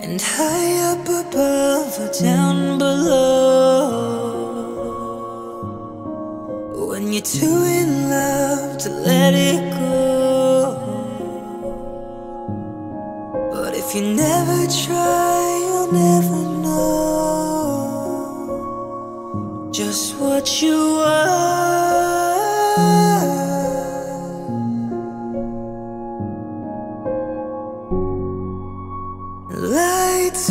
And high up above or down below you're too in love to let it go. But if you never try, you'll never know Just what you are. Lights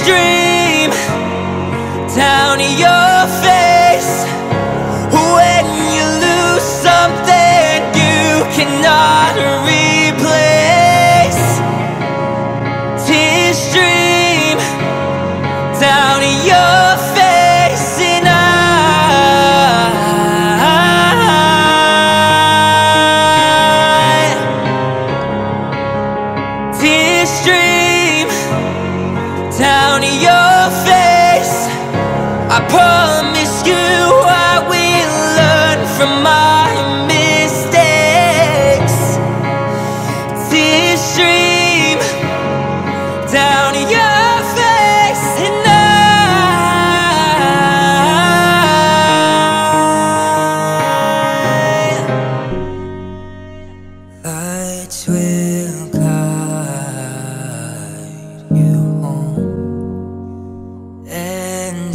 stream down your face when you lose something you cannot replace. Tears stream down your promise you I will learn from my mistakes. This dream, down your face And I Lights will guide you home. And